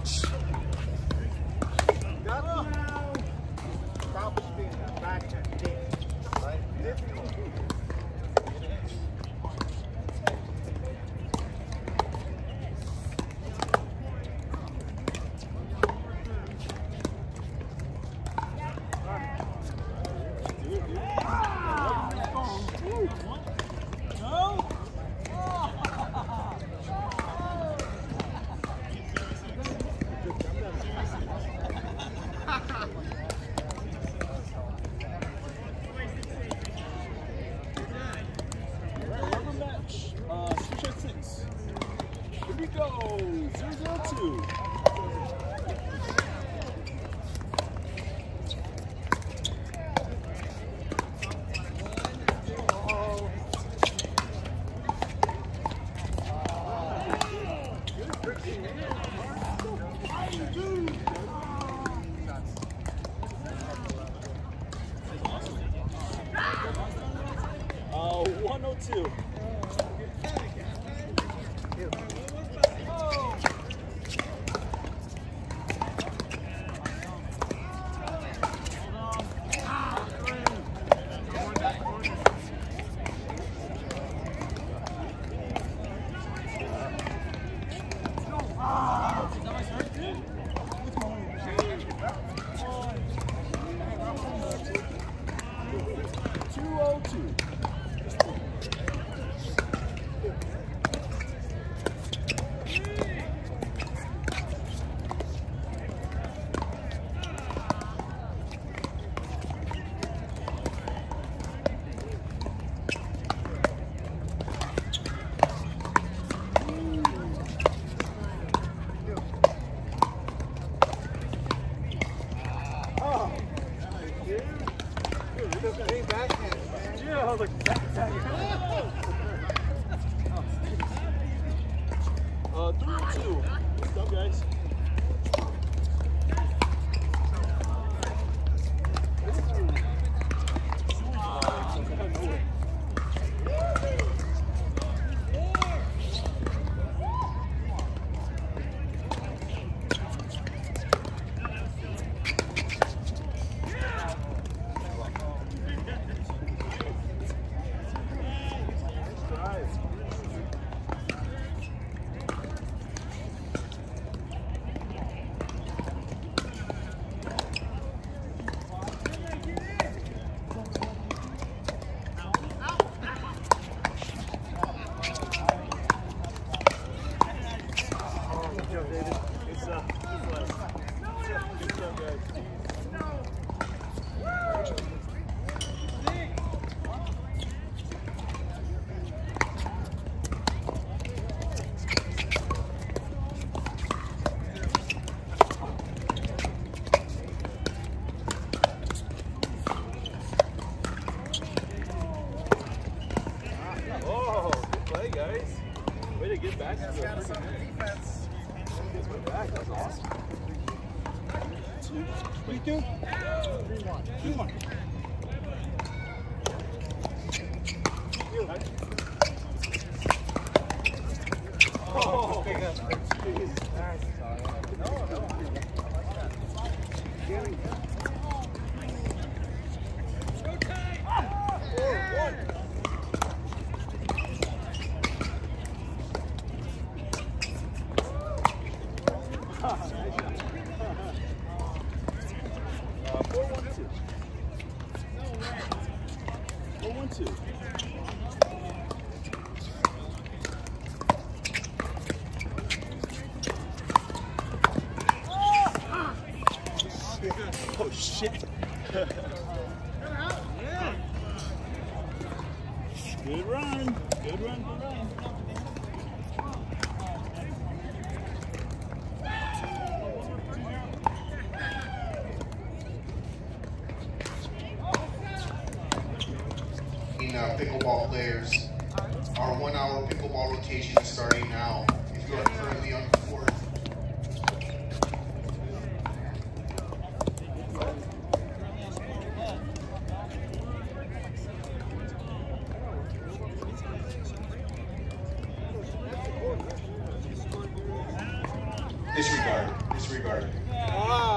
much. Stop spinning. Back and right? Whoa, 002. shit. Good run. Good run. Good run. Disregard. Disregard. Yeah.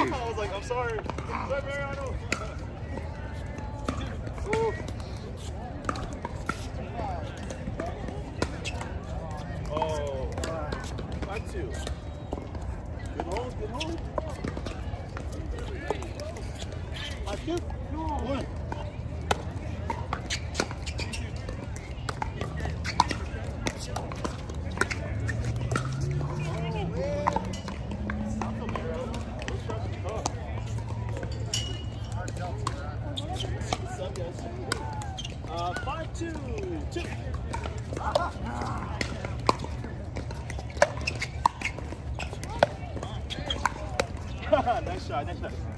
I was like, I'm sorry. Is that Mariano? finish it.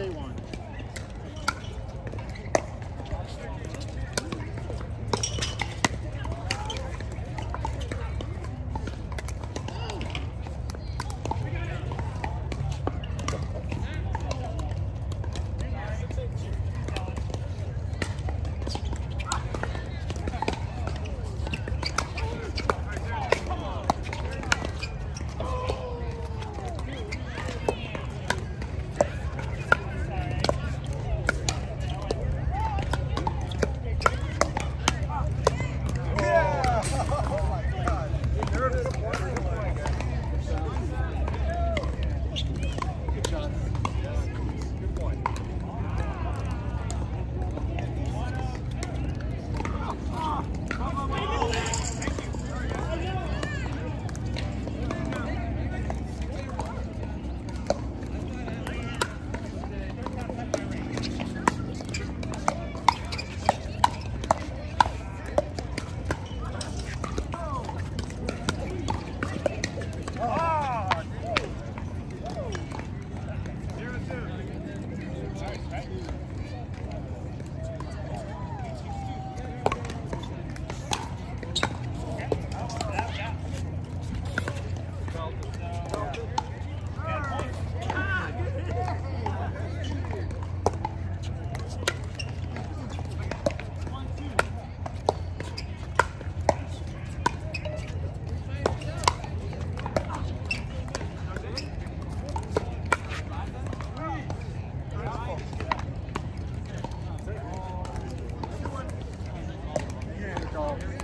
Eight one. Good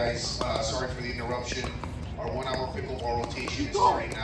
guys. Uh, sorry for the interruption. Our one-hour pickleball rotation is starting now.